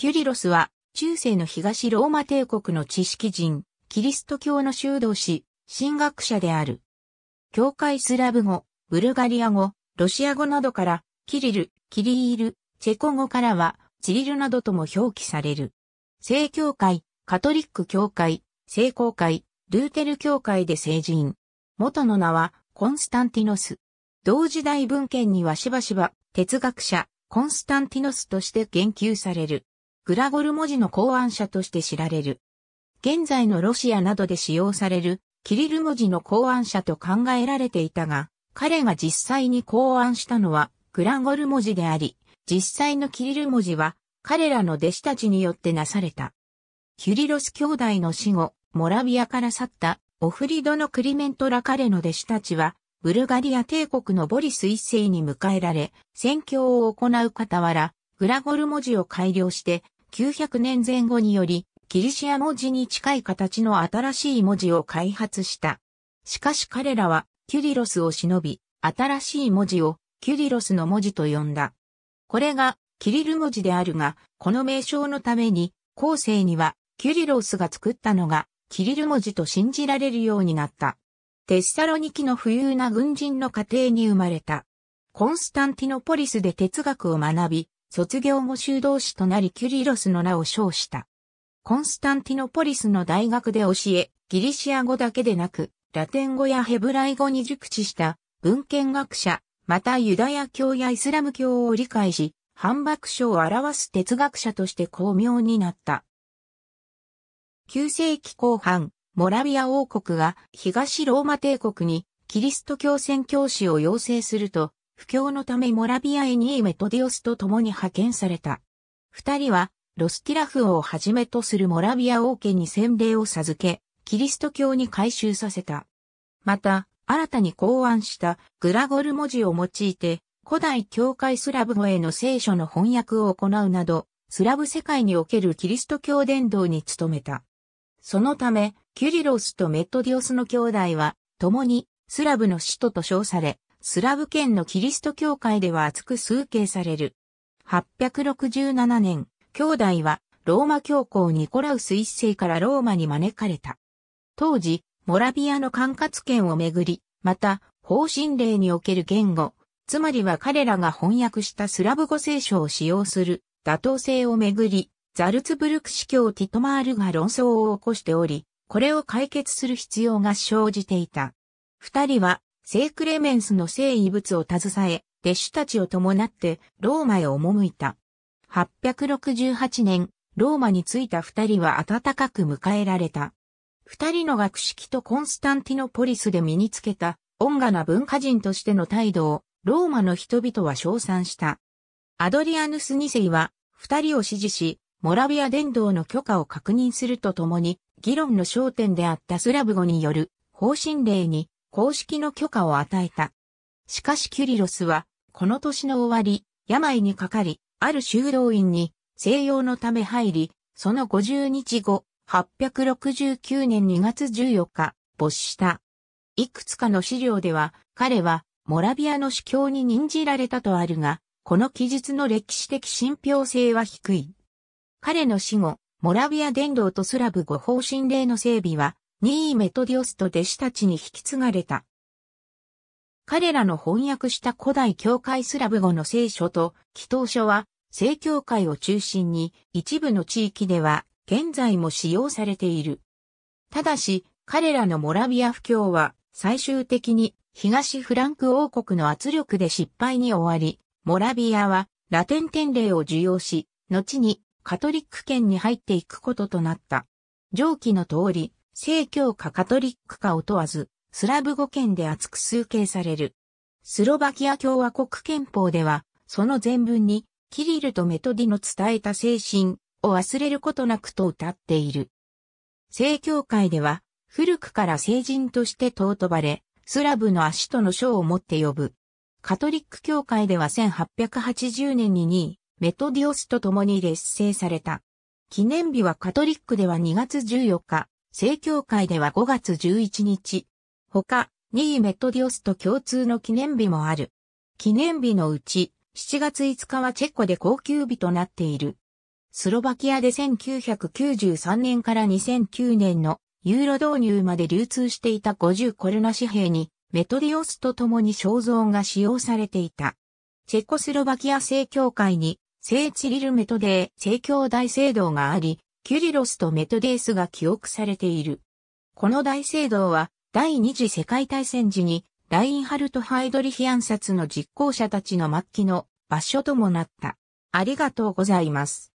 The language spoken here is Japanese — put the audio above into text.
キュリロスは中世の東ローマ帝国の知識人、キリスト教の修道士、神学者である。教会スラブ語、ブルガリア語、ロシア語などから、キリル、キリール、チェコ語からは、チリルなどとも表記される。聖教会、カトリック教会、聖公会、ルーテル教会で成人。元の名は、コンスタンティノス。同時代文献にはしばしば、哲学者、コンスタンティノスとして言及される。グラゴル文字の考案者として知られる。現在のロシアなどで使用されるキリル文字の考案者と考えられていたが、彼が実際に考案したのはグラゴル文字であり、実際のキリル文字は彼らの弟子たちによってなされた。キュリロス兄弟の死後、モラビアから去ったオフリドのクリメントら彼の弟子たちは、ブルガリア帝国のボリス一世に迎えられ、宣教を行う傍ら、グラゴル文字を改良して900年前後により、ギリシア文字に近い形の新しい文字を開発した。しかし彼らは、キュリロスを忍び、新しい文字を、キュリロスの文字と呼んだ。これが、キリル文字であるが、この名称のために、後世には、キュリロスが作ったのが、キリル文字と信じられるようになった。テッサロニキの富裕な軍人の家庭に生まれた。コンスタンティノポリスで哲学を学び、卒業後修道士となりキュリロスの名を称した。コンスタンティノポリスの大学で教え、ギリシア語だけでなく、ラテン語やヘブライ語に熟知した文献学者、またユダヤ教やイスラム教を理解し、反爆書を表す哲学者として巧妙になった。9世紀後半、モラビア王国が東ローマ帝国にキリスト教宣教師を要請すると、布教のためモラビアへ兄メトディオスと共に派遣された。二人は、ロスティラフ王をはじめとするモラビア王家に洗礼を授け、キリスト教に改宗させた。また、新たに考案したグラゴル文字を用いて、古代教会スラブ語への聖書の翻訳を行うなど、スラブ世界におけるキリスト教伝道に努めた。そのため、キュリロスとメトディオスの兄弟は、共にスラブの使徒と称され、スラブ圏のキリスト教会では厚く崇敬される。867年、兄弟はローマ教皇ニコラウス一世からローマに招かれた。当時、モラビアの管轄権をめぐり、また、方針令における言語、つまりは彼らが翻訳したスラブ語聖書を使用する妥当性をめぐり、ザルツブルク司教ティトマールが論争を起こしており、これを解決する必要が生じていた。二人は聖クレメンスの聖遺物を携え、弟子たちを伴ってローマへ赴いた。868年、ローマに着いた二人は温かく迎えられた。二人の学識とコンスタンティノポリスで身につけた温雅な文化人としての態度をローマの人々は称賛した。アドリアヌス2世は二人を支持し、モラビア伝道の許可を確認するとともに、議論の焦点であったスラブ語による方針令に公式の許可を与えた。しかしキュリロスは、この年の終わり、病にかかり、ある修道院に静養のため入り、その50日後、869年2月14日、没した。いくつかの資料では、彼は、モラビアの司教に任じられたとあるが、この記述の歴史的信憑性は低い。彼の死後、モラビア伝道とスラブ語方針令の整備は、ニーメトディオスと弟子たちに引き継がれた。彼らの翻訳した古代教会スラブ語の聖書と祈祷書は、聖教会を中心に一部の地域では現在も使用されている。ただし、彼らのモラビア布教は最終的に東フランク王国の圧力で失敗に終わり、モラビアはラテン典礼を受容し、後にカトリック圏に入っていくこととなった。上記の通り、聖教かカトリックかを問わず、スラブ語圏で厚く崇敬される。スロバキア共和国憲法では、その全文に、キリルとメトディの伝えた精神を忘れることなくと歌っている。聖教会では、古くから聖人として尊ばれ、スラブの足との章を持って呼ぶ。カトリック教会では1880年に2位、メトディオスと共に列聖された。記念日はカトリックでは2月14日、聖教会では5月11日。他、ニーメトディオスと共通の記念日もある。記念日のうち、7月5日はチェコで高級日となっている。スロバキアで1993年から2009年のユーロ導入まで流通していた50コルナ紙幣にメトディオスと共に肖像が使用されていた。チェコスロバキア正教会に聖チリルメトデー正教大聖堂があり、キュリロスとメトデースが記憶されている。この大聖堂は第二次世界大戦時にラインハルト・ハイドリヒ暗殺の実行者たちの末期の場所ともなった。ありがとうございます。